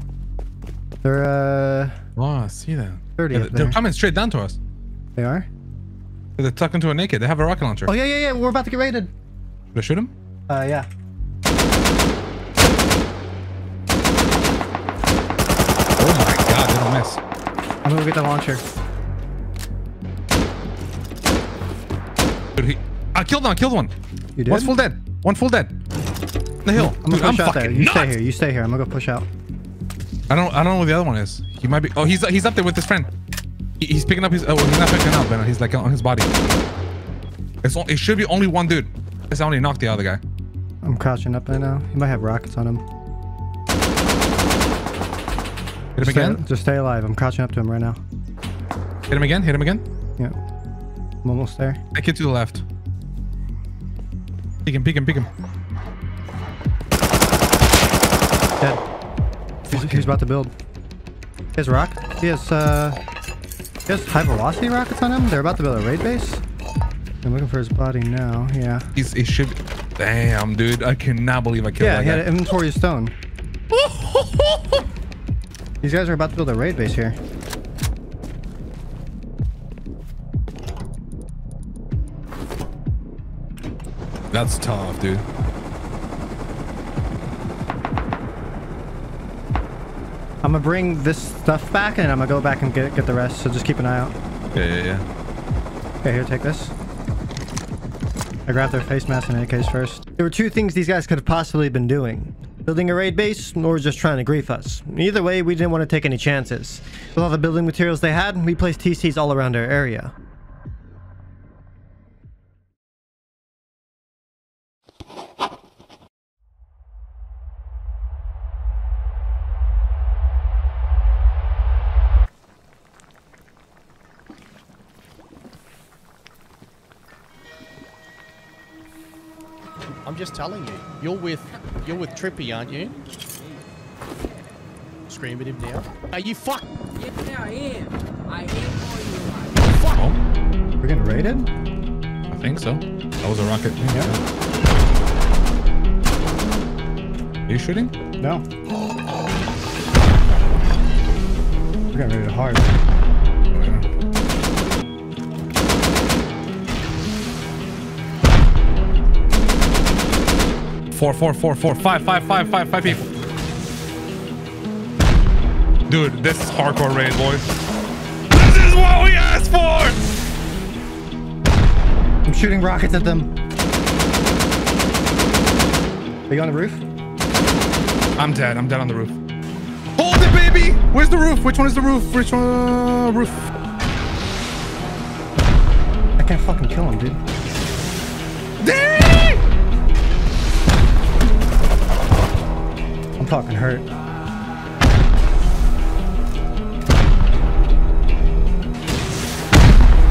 They're uh Oh, I see that. 30 Yeah, they're coming straight down to us. They are? They're tucked into a naked. They have a rocket launcher. Oh yeah, yeah, yeah. We're about to get raided. Should I shoot him? Uh, yeah. Oh my god, don't miss. I'm gonna get the launcher. Dude, he, I killed one. I killed one. You did? One's full dead. One full dead. The hill. I'm Dude, gonna I'm push out there. You nuts. stay here. You stay here. I'm gonna go push out. I don't. I don't know where the other one is. He might be. Oh, he's he's up there with his friend. He, he's picking up his. Oh, he's not picking up, but he's like on his body. It's. It should be only one dude. It's only knocked the other guy. I'm crouching up right now. He might have rockets on him. Hit him Stay- again. Just stay alive. I'm crouching up to him right now. Hit him again. Hit him again. Yeah. I'm almost there. Take it to the left. Peek him. Peek him. Peek him. Dead. He's, he's about to build. He has rock. He has uh he has high velocity rockets on him. They're about to build a raid base. I'm looking for his body now. Yeah. He's. He should. Be, damn, dude. I cannot believe I killed Yeah, that he had an inventory of stone. These guys are about to build a raid base here. That's tough, dude. I'm gonna bring this stuff back and I'm gonna go back and get get the rest. So just keep an eye out. Yeah, yeah, yeah. Okay, here, take this. I grabbed their face mask and AKs first. There were two things these guys could have possibly been doing. Building a raid base, or just trying to grief us. Either way, we didn't want to take any chances. With all the building materials they had, we placed TCs all around our area. Telling you. You're with you're with Trippy, aren't you? Scream at him now. Are you fuck? Yeah, I am. I am on you. We're getting raided? I think so. That was a rocket. Are you shooting? No. We're getting raided hard. Four, four, four, four, five, five, five, five, five people. Dude, this is hardcore raid, boys. This is what we asked for! I'm shooting rockets at them. Are you on the roof? I'm dead. I'm dead on the roof. Hold it, baby! Where's the roof? Which one is the roof? Which one? Roof. I can't fucking kill him, dude. Fucking hurt.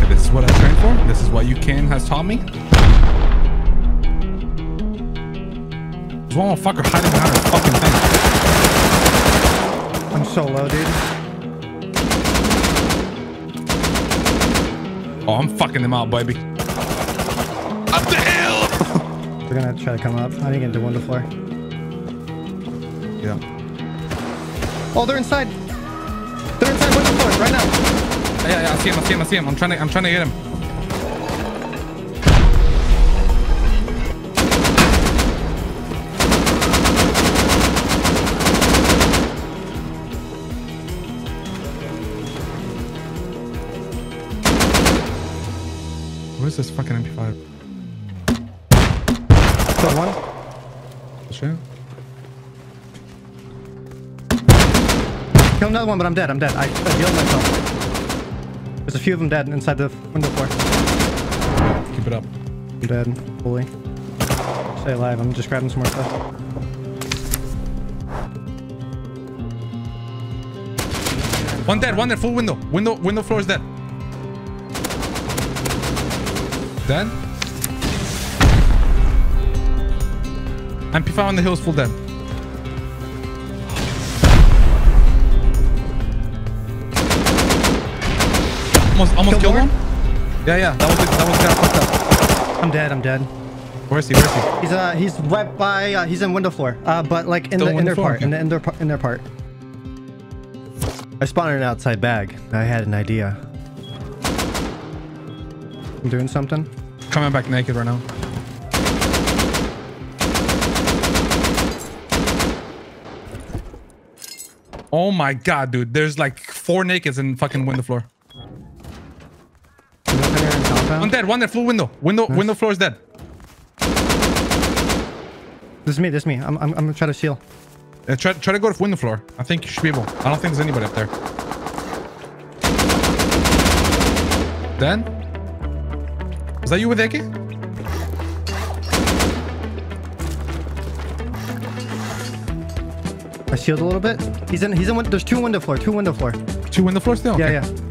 This is what I trained for. This is what you can has taught me. There's one motherfucker hiding behind a fucking thing. I'm so low, dude. Oh, I'm fucking them out, baby. Up the hill! They're gonna try to come up. I didn't get into window floor. Yeah. Oh, they're inside. They're inside window floor right now. Yeah, yeah, I see him, I see him, I see him. I'm trying to, I'm trying to get him. Where's this fucking MP5? Kill another one, but I'm dead. I'm dead. I, I healed myself. There's a few of them dead inside the window floor. Keep it up. I'm dead. Fully. Stay alive. I'm just grabbing some more stuff. One dead, one dead, full window. Window, window floor is dead. Dead. MP5 on the hill is full dead. Almost, almost Kill killed more? one. Yeah, yeah, that was it. That was the guy fucked up. I'm dead. I'm dead. Where is he? Where is he? He's uh he's right by uh, he's in window floor. Uh, but like in Still the window inner floor? part, in Okay. the inner par- inner part. I spawned an outside bag. I had an idea. I'm doing something. Coming back naked right now. Oh my god, dude. There's like four nakeds in fucking window floor. You know, in there in compound? One dead, one dead, full window. Window window floor is dead. This is me. This is me. I'm I'm, I'm gonna try to seal. Uh, try, try to go to window floor. I think you should be able. I don't think there's anybody up there. Dan? Is that you with AK? I sealed a little bit. He's in. He's in. There's two window floor. Two window floor. Two window floor still? Yeah, yeah.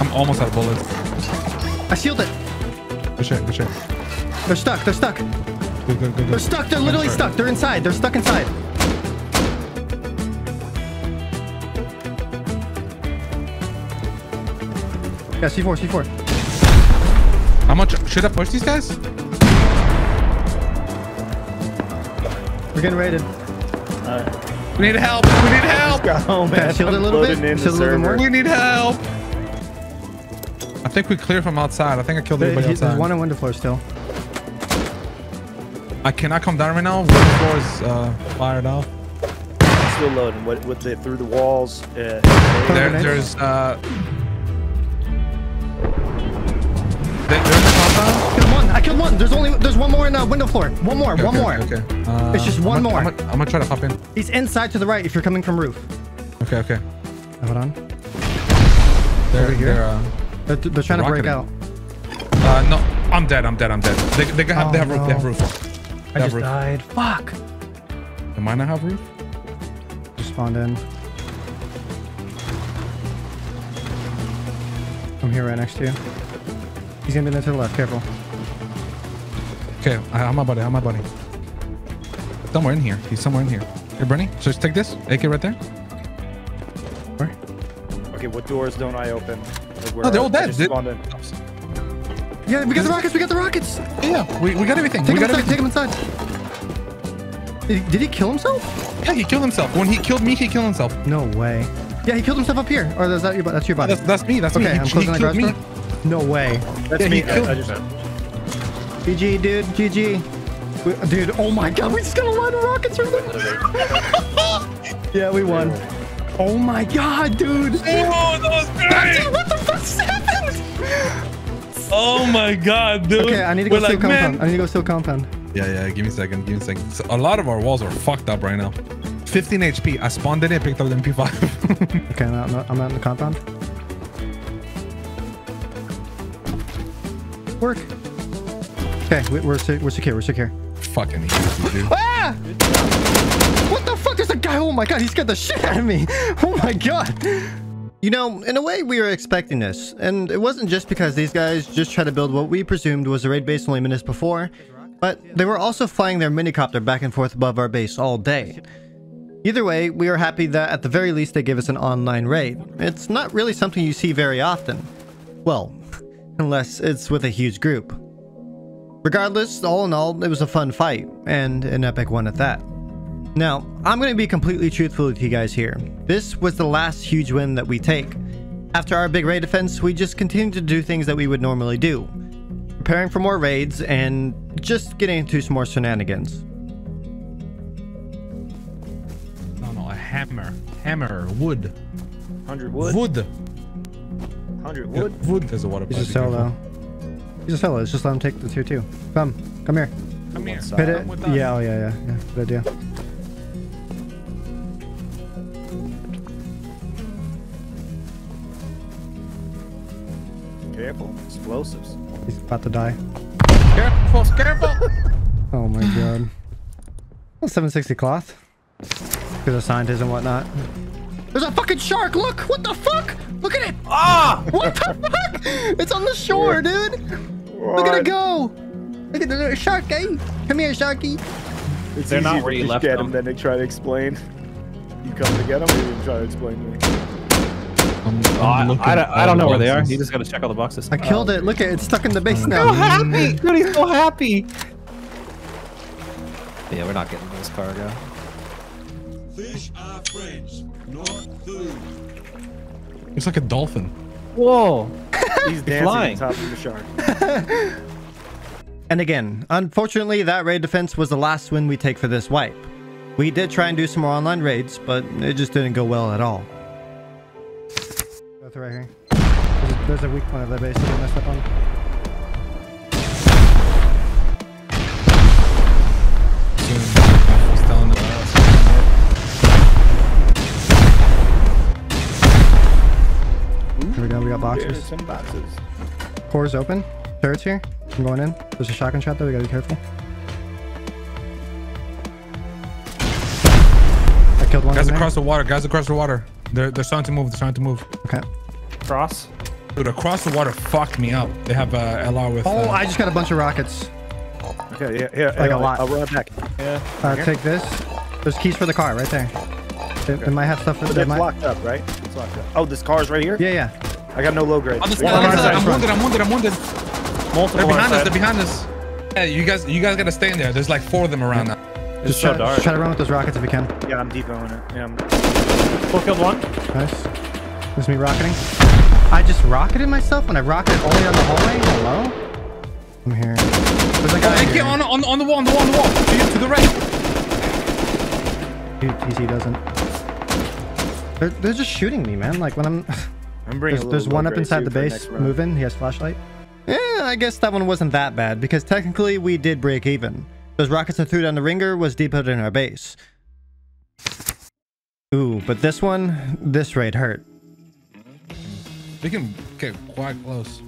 I'm almost out of bullets. I sealed it. Good shit, good shit. They're stuck. They're stuck. Good, good, good, good. They're stuck. They're literally Sorry. stuck. They're inside. They're stuck inside. Yeah, C4, C4. How much should I push these guys? We're getting raided. We need help. We need help. Oh Okay, man, I sealed it a I'm little bit. loading in the Sealed a little bit more. We need help. I think we clear from outside. I think I killed There- everybody There's outside. one on window floor still. I cannot come down right now. Window floor is uh, fired off. still loading. What with the through the walls? Uh, There, there's uh. There, there's a. Killed one. I killed one. There's only there's one more in the window floor. One more. Okay, one okay, more. Okay. Uh, It's just one I'm, more. I'm, gonna- I'm gonna try to hop in. He's inside to the right if you're coming from roof. Okay, okay. Hold on. They're, Over here? They're, uh, They're, they're trying to break out. uh, no, I'm dead. I'm dead. I'm dead. They, they, can have, they Oh, have roof. They have roof. They I just roof. died. Fuck. They might not have roof. Just spawned in. I'm here right next to you. He's gonna be there to the left. Careful. Okay, I, I'm my buddy. I'm my buddy. Somewhere in here. He's somewhere in here. Hey, Brenny, so just take this. AK right there. Where? okay, what doors don't I open? No, oh, they're all dead. They- Yeah, we got the rockets. We got the rockets. Yeah, we, we got everything. Take we him got inside. everything. Take him inside. Did he, did he kill himself? Yeah, he killed himself. When he killed me, he killed himself. No way. Yeah, he killed himself up here. Or is that your? That's your body. That's, that's me. That's me. okay, I'm he closing the killed garage me. door. No way. That's Yeah, me. he killed- I, I just, GG, dude. GG. We- Dude, oh my god, we just got a lot of rockets right there. yeah, we won. Oh my god, dude. Oh, that was great. What the fuck just happened? Oh my god, dude. Okay, I need to go We're steal like, compound. man. I need to go steal compound. Yeah, yeah. Give me a second. Give me a second. So a lot of our walls are fucked up right now. 15 HP. I spawned in it, picked up the MP5. Okay, I'm out, I'm out- I'm out in the compound. Work. Okay, we- we're se- we're secure. We're secure. Fucking easy, dude. Ah! What the fuck? There's a guy. Oh my god, he scared the shit out of me. Oh my god. You know, in a way, we were expecting this, and it wasn't just because these guys just tried to build what we presumed was a raid base only minutes before, but they were also flying their minicopter back and forth above our base all day. Either way, we are happy that at the very least they gave us an online raid. It's not really something you see very often. Well, unless it's with a huge group. Regardless, all in all, it was a fun fight, and an epic one at that. Now, I'm going to be completely truthful with you guys here. This was the last huge win that we take. After our big raid defense, we just continued to do things that we would normally do. Preparing for more raids and just getting into some more shenanigans. No, no, a hammer. Hammer. Wood. 100 wood. Wood. 100 Yeah, wood. wood. There's a water He's pipe, a solo. He's a solo. Let's just let him take the tier two. Come, come here. Come here. Hit it. Come with us. Yeah, oh yeah, yeah, yeah. Good idea. Explosives. He's about to die. Careful, careful. Oh my god. Well, 760 cloth. Because of scientists and whatnot. There's a fucking shark! Look! What the fuck? Look at it! Ah! What the fuck? It's on the shore, dude! Look at it go! Look at the little shark, eh? Come here, sharky. It's They're not easier where to you just left get them. them than to try to explain. You come to get them, or you try to explain to me. I'm, Oh, I, I'm looking I, don't, I don't all know where they are. boxes. You just gotta check all the boxes. I killed it. Look at it. It's stuck in the base mm. now. So happy! Dude, he's so happy! Yeah, we're not getting this cargo. It's like a dolphin. Whoa! He's dancing flying. on top of the shark. And again, unfortunately, that raid defense was the last win we take for this wipe. We did try and do some more online raids, but it just didn't go well at all. Go through right here. There's a, there's a weak point of the base that we messed up on. Soon. He's telling us. Here we go, we got There's boxes. some boxes. Core's open. Turret's here. I'm going in. There's a shotgun shot though, we gotta be careful. I killed one Guys in there. across the water. Guys across the water. They're they're starting to move. They're starting to move. Okay. Cross? Dude, across the water fucked me up. They have uh, LR with. Oh, uh, I just got a bunch of rockets. Okay, yeah, yeah. Like a I'll- lot. I'll run back. Yeah. Uh, take this. There's keys for the car right there. They, they might have stuff. But They it's might... locked up, right? It's locked up. Oh, this car's right here? Yeah, yeah. I got no low grade. Oh, this One guy, car this side. guy, I'm wounded. I'm wounded. I'm wounded. Multiple They're behind us. They're behind us. Yeah, you guys, you guys gotta stay in there. There's like four of them around now. It's Just so try, dark. just try to run with those rockets if you can. Yeah, I'm depoting it. Yeah, I'm... Full killed one. Nice. This is me rocketing. I just rocketed myself when I rocketed only on the hallway. Hello? I'm here. There's a guy Oh, AK here. on, on, on the wall, on the wall, on the wall. To, you, to the right. Dude, TC doesn't. They're, they're just shooting me, man. Like when I'm. I'm bringing There's, a little there's one up inside the base, next moving. He has flashlight. Yeah, I guess that one wasn't that bad because technically we did break even. Those rockets I threw down the ringer was depoted in our base. Ooh, but this one, this raid hurt. We can get quite close.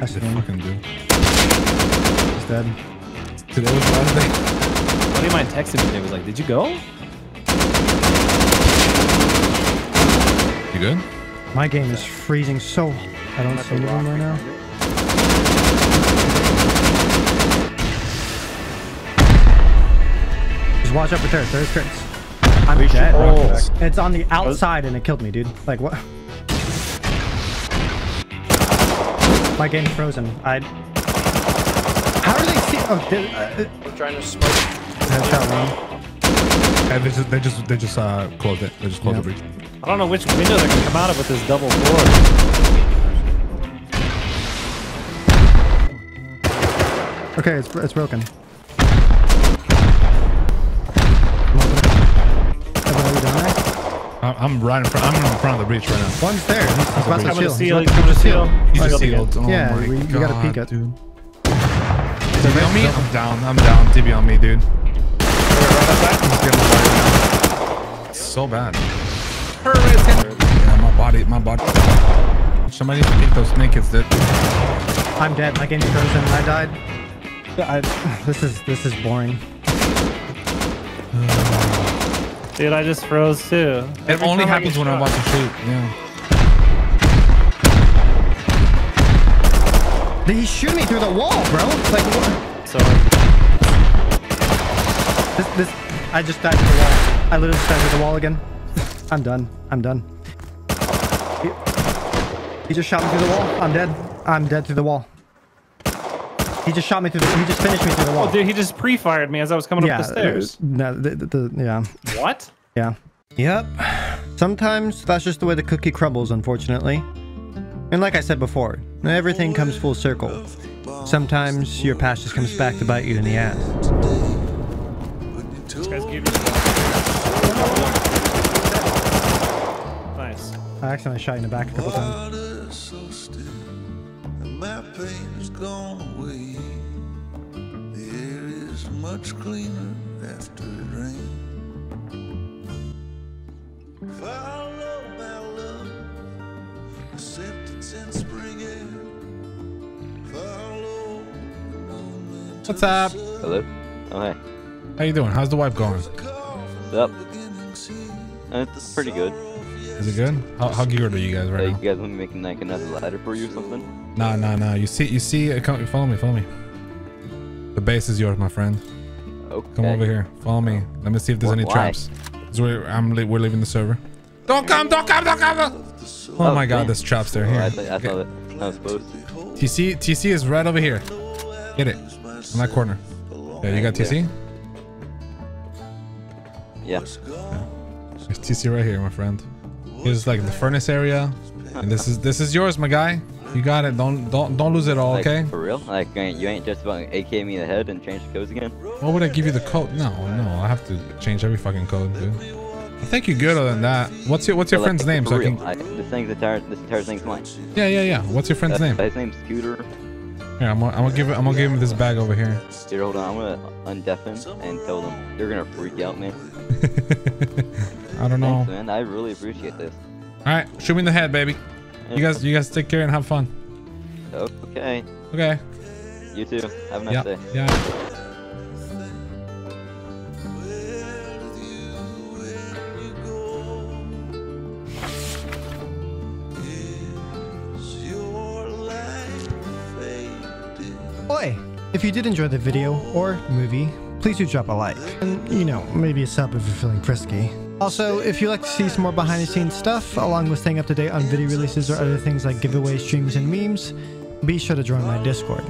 That's They the thing. fucking do. He's dead. Today was the last day. A buddy of mine texted me. They was like, "Did you go?" You good? My game is freezing so. I don't see anyone right now. Just watch out for terrorists. There's crits. I'm dead. Oh. It's on the outside and it killed me, dude. Like what? My game's frozen. I. How do they see? Oh, did, uh, I'm trying to smoke. headshot one. And they just they just they just uh closed it. They just closed the breach. I don't know which window they can come out of with this double door. Okay, it's it's broken. Everybody down there? I'm, I'm right in front. I'm in front of the breach right now. One's there. He's, he's about to Coming seal. seal. He's He's about to to seal. He's I'll just sealed. Oh Yeah, my we- you gotta peek it. dude. TB on me? I'm down. I'm down. TB on me, dude. So get my body down. So bad. Yeah, my body, my body. Somebody needs to pick those nakeds, dude. I'm dead. My game's frozen. And I died. I, this is this is boring. Dude, I just froze too. It only happens when I'm about to shoot. Yeah. He shoot me through the wall, bro. Like what? So This this. I just died through the wall. I literally just died through the wall again. I'm done. I'm done. He, he just shot me through the wall. I'm dead. I'm dead through the wall. He just shot me through the. He just finished me through the wall. Oh, dude, he just pre-fired me as I was coming yeah. up the stairs. No. The, the, the, yeah. What? Yeah. Yep. Sometimes that's just the way the cookie crumbles, unfortunately. And like I said before, everything comes full circle. Sometimes your past just comes back to bite you in the ass. This guy's giving you Nice. I accidentally shot you in the back a couple times. so still, my pain is gone away. The air is much cleaner after it rains. Follow my love, acceptance in spring air. Follow the moment What's up? Hello? Oh, hey. How you doing? How's the wipe going? Yep. Uh, It's pretty good. Is it good? How, how geared are you guys right you now? guys want me making like another ladder for you or something? Nah, nah, nah. You see, you see. uh, Come, follow me. Follow me. The base is yours, my friend. Okay. Come over here. Follow me. Let me see if there's any why? traps. we're, I'm, li- we're leaving the server. Don't come! Don't come! Don't come! Oh, Oh, my God! There's traps there. Oh, Here. I, th- I Okay. thought that I was supposed to. TC, TC is right over here. Get it. In that corner. Yeah, you got TC? Yeah. There's TC right here, my friend. Here's like the furnace area, and this is this is yours, my guy. You got it. Don't don't don't lose it all, Like, okay? For real? Like, you ain't- just about AK me in the head and change the codes again? Why would I give you the code? No, no, I have to change every fucking code, dude. I think you're good than that. What's your what's your like, friend's name? For So I real, can. I, this thing's entire this entire thing's mine. Yeah, yeah, yeah. What's your friend's Uh, name? His name's Scooter. Here, I'm gonna, I'm gonna give it. I'm gonna give him this bag over here. Here, hold on. I'm gonna undeaf him and tell them they're gonna freak out, man. I don't know. Thanks, man. I really appreciate this. All right, shoot me in the head, baby. You guys, you guys take care and have fun. Okay. Okay. You too. Have a nice Yeah. day. Yeah. Oi! If you did enjoy the video or movie, please do drop a like. And, you know, maybe a sub if you're feeling frisky. Also, if you'd like to see some more behind the scenes stuff, along with staying up to date on video releases or other things like giveaways, streams, and memes, be sure to join my Discord.